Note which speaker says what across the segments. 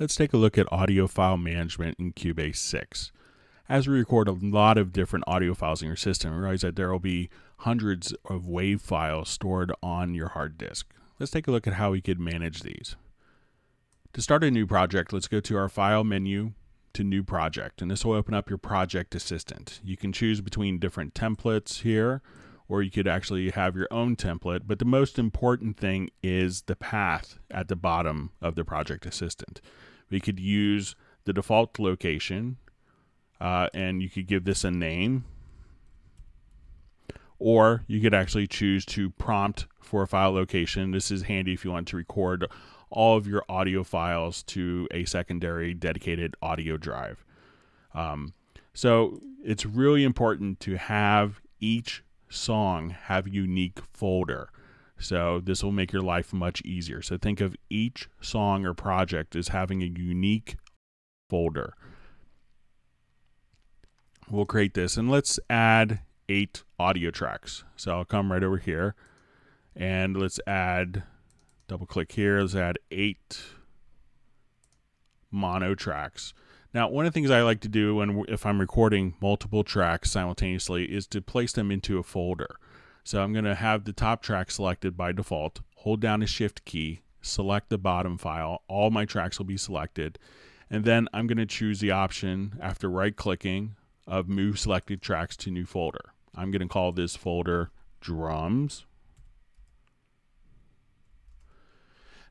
Speaker 1: Let's take a look at audio file management in Cubase 6. As we record a lot of different audio files in your system, realize that there will be hundreds of WAV files stored on your hard disk. Let's take a look at how we could manage these. To start a new project, let's go to our File menu to New Project, and this will open up your Project Assistant. You can choose between different templates here, or you could actually have your own template, but the most important thing is the path at the bottom of the Project Assistant. We could use the default location uh, and you could give this a name. Or you could actually choose to prompt for a file location. This is handy if you want to record all of your audio files to a secondary dedicated audio drive. Um, so it's really important to have each song have a unique folder. So this will make your life much easier. So think of each song or project as having a unique folder. We'll create this and let's add eight audio tracks. So I'll come right over here and let's add, double click here, let's add eight mono tracks. Now, one of the things I like to do when if I'm recording multiple tracks simultaneously is to place them into a folder. So I'm going to have the top track selected by default, hold down the shift key, select the bottom file, all my tracks will be selected, and then I'm going to choose the option after right clicking of move selected tracks to new folder. I'm going to call this folder drums.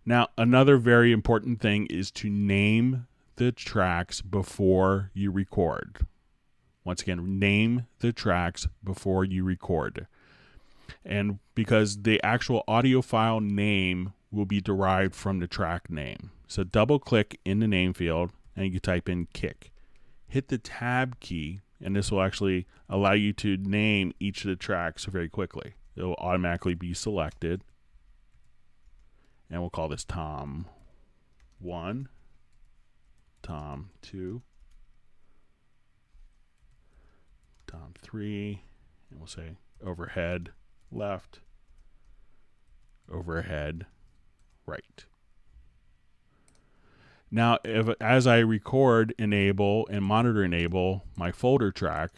Speaker 1: Now, another very important thing is to name the tracks before you record. Once again, name the tracks before you record and because the actual audio file name will be derived from the track name. So double click in the name field and you type in kick. Hit the tab key and this will actually allow you to name each of the tracks very quickly. It will automatically be selected. And we'll call this Tom 1, Tom 2, Tom 3, and we'll say overhead left, overhead, right. Now, if, as I record enable and monitor enable my folder track,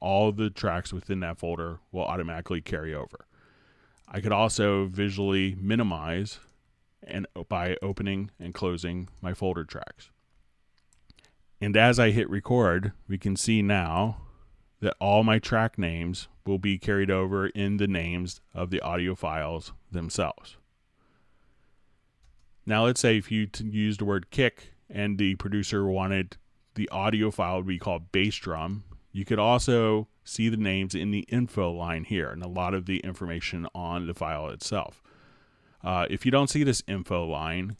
Speaker 1: all the tracks within that folder will automatically carry over. I could also visually minimize and by opening and closing my folder tracks. And as I hit record, we can see now that all my track names will be carried over in the names of the audio files themselves. Now, let's say if you use the word kick and the producer wanted the audio file to be called bass drum, you could also see the names in the info line here and a lot of the information on the file itself. Uh, if you don't see this info line,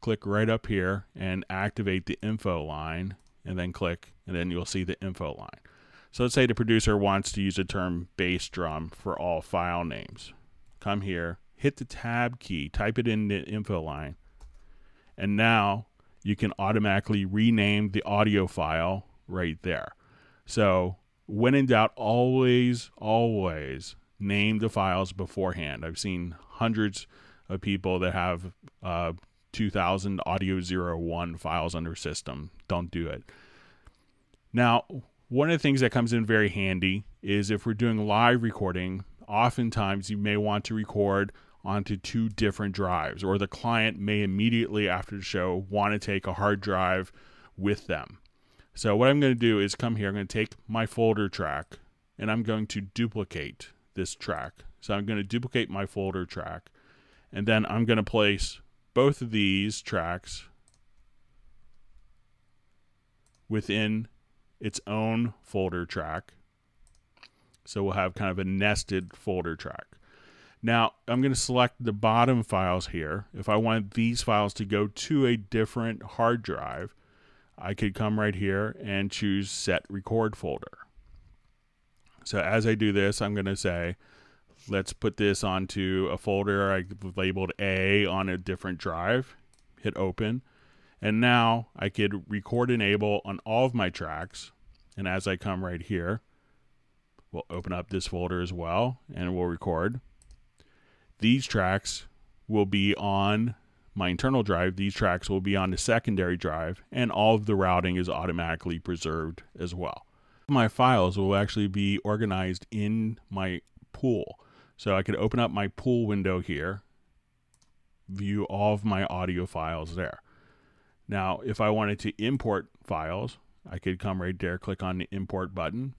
Speaker 1: click right up here and activate the info line and then click and then you'll see the info line. So let's say the producer wants to use the term bass drum for all file names. Come here, hit the tab key, type it in the info line, and now you can automatically rename the audio file right there. So when in doubt, always, always name the files beforehand. I've seen hundreds of people that have uh, 2000 audio 01 files their system. Don't do it. Now, one of the things that comes in very handy is if we're doing live recording, oftentimes you may want to record onto two different drives, or the client may immediately after the show want to take a hard drive with them. So, what I'm going to do is come here, I'm going to take my folder track and I'm going to duplicate this track. So, I'm going to duplicate my folder track and then I'm going to place both of these tracks within its own folder track. So we'll have kind of a nested folder track. Now I'm going to select the bottom files here. If I want these files to go to a different hard drive, I could come right here and choose set record folder. So as I do this, I'm going to say, let's put this onto a folder I labeled A on a different drive, hit open. And now I could record enable on all of my tracks. And as I come right here, we'll open up this folder as well and we'll record. These tracks will be on my internal drive, these tracks will be on the secondary drive, and all of the routing is automatically preserved as well. My files will actually be organized in my pool. So I could open up my pool window here, view all of my audio files there. Now, if I wanted to import files, I could come right there, click on the import button.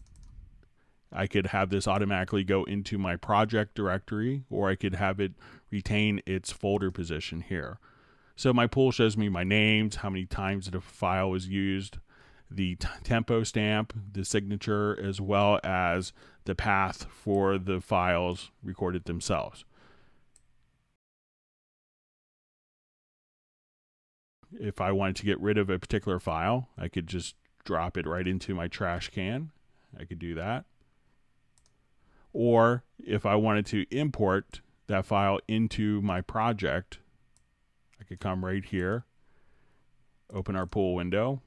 Speaker 1: I could have this automatically go into my project directory, or I could have it retain its folder position here. So my pool shows me my names, how many times the file was used, the tempo stamp, the signature, as well as the path for the files recorded themselves. If I wanted to get rid of a particular file, I could just drop it right into my trash can. I could do that. Or if I wanted to import that file into my project, I could come right here, open our pool window.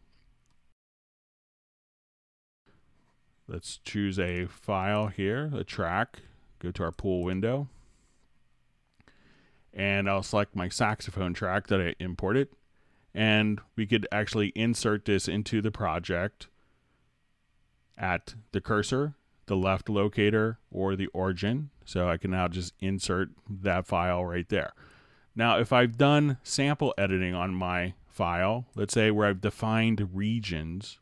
Speaker 1: Let's choose a file here, a track, go to our pool window. And I'll select my saxophone track that I imported and we could actually insert this into the project at the cursor, the left locator, or the origin. So I can now just insert that file right there. Now, if I've done sample editing on my file, let's say where I've defined regions,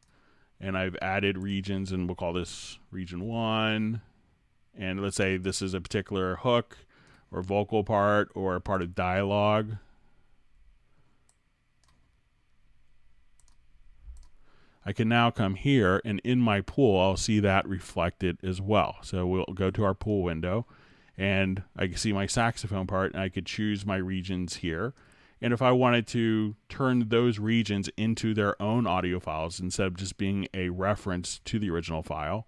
Speaker 1: and I've added regions, and we'll call this region one, and let's say this is a particular hook or vocal part or part of dialogue I can now come here and in my pool, I'll see that reflected as well. So we'll go to our pool window and I can see my saxophone part and I could choose my regions here. And if I wanted to turn those regions into their own audio files instead of just being a reference to the original file,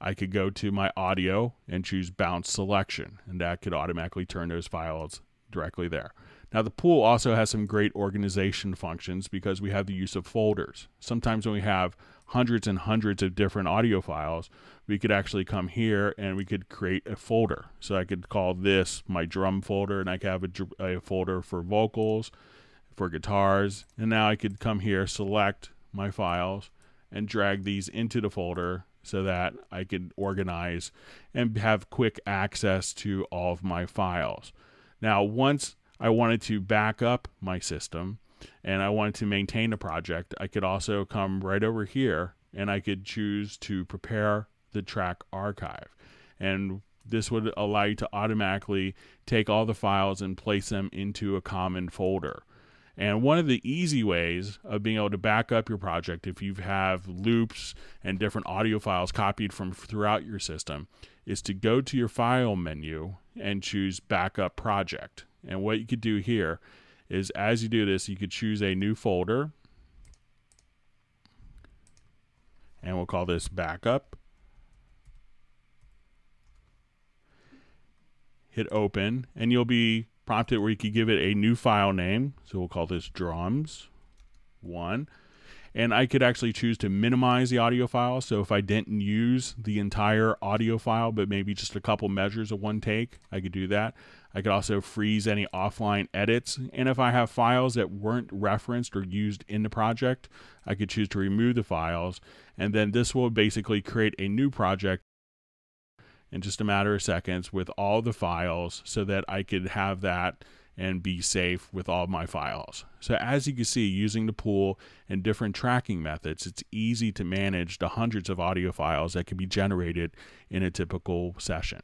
Speaker 1: I could go to my audio and choose bounce selection, and that could automatically turn those files directly there. Now, the pool also has some great organization functions because we have the use of folders. Sometimes when we have hundreds and hundreds of different audio files, we could actually come here and we could create a folder. So I could call this my drum folder, and I could have a, a folder for vocals, for guitars. And now I could come here, select my files, and drag these into the folder so that I could organize and have quick access to all of my files. Now, once I wanted to back up my system and I wanted to maintain a project, I could also come right over here and I could choose to prepare the track archive. And this would allow you to automatically take all the files and place them into a common folder. And one of the easy ways of being able to back up your project, if you have loops and different audio files copied from throughout your system, is to go to your file menu and choose backup project. And what you could do here is as you do this, you could choose a new folder. And we'll call this backup. Hit open, and you'll be prompted where you could give it a new file name. So we'll call this drums one and I could actually choose to minimize the audio file. So if I didn't use the entire audio file, but maybe just a couple measures of one take, I could do that. I could also freeze any offline edits. And if I have files that weren't referenced or used in the project, I could choose to remove the files. And then this will basically create a new project in just a matter of seconds with all the files so that I could have that and be safe with all my files. So as you can see, using the pool and different tracking methods, it's easy to manage the hundreds of audio files that can be generated in a typical session.